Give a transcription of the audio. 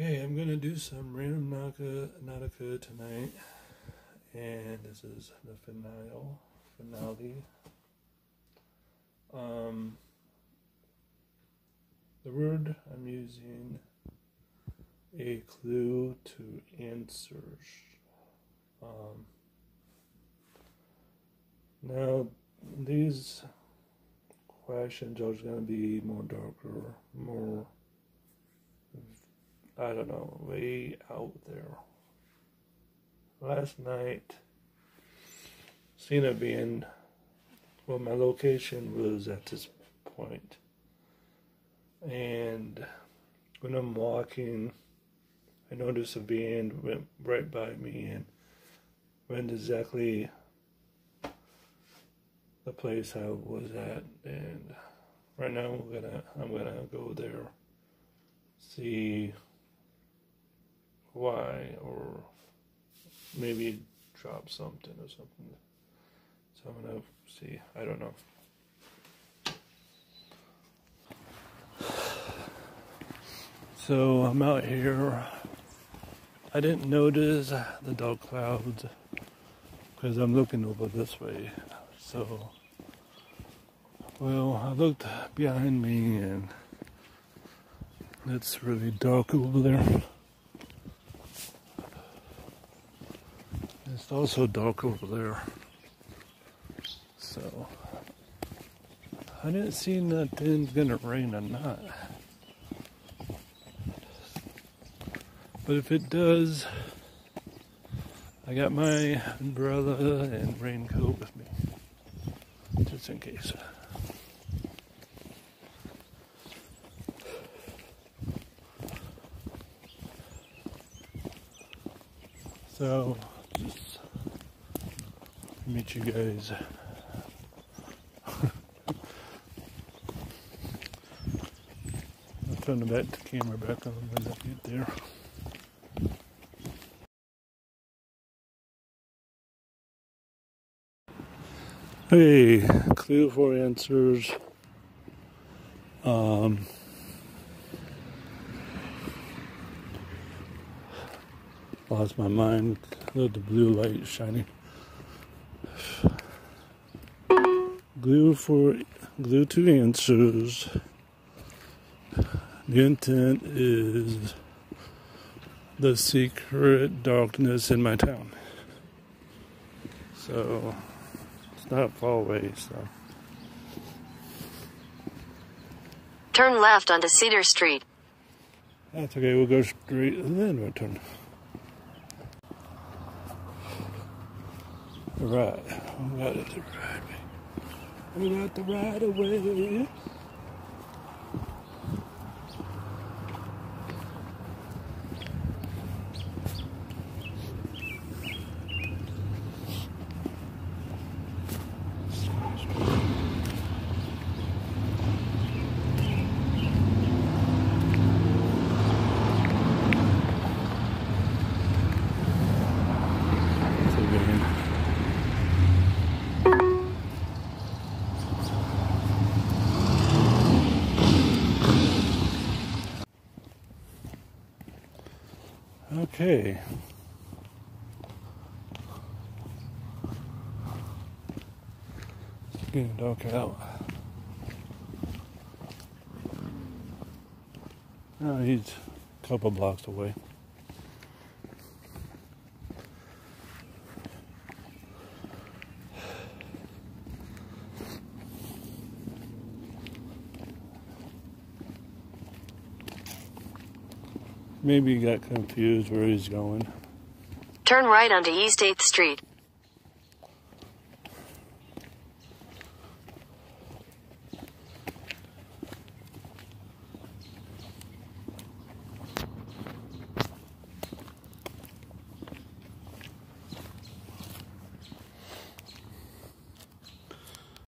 Okay, I'm gonna do some Randonautica, Nautica tonight, and this is the finale. Finale. Um, the word I'm using a clue to answers. Um, now, these questions are to be more darker, more, I don't know, way out there. Last night, seen Cena being, well, my location was at this point. And when I'm walking, I noticed a van went right by me and went exactly the place I was at, and right now I'm gonna I'm gonna go there, see why, or maybe drop something or something. So I'm gonna see. I don't know. So I'm out here. I didn't notice the dark clouds because I'm looking over this way. So well, I looked behind me and it's really dark over there. It's also dark over there. So, I didn't see nothing's gonna rain or not. But if it does, I got my umbrella and raincoat with me, just in case. So, meet you guys. I'll turn the back camera back on when I get there. Hey, clue for answers. Um, Lost my mind. Look the blue light shining. Glue for glue to answers. The intent is the secret darkness in my town. So it's not far away, so. Turn left onto Cedar Street. That's okay, we'll go straight and then we'll turn. Right. We got it the way. We got the right away. Okay. Getting dark out. Oh, he's a couple blocks away. Maybe he got confused where he's going. Turn right onto East 8th Street.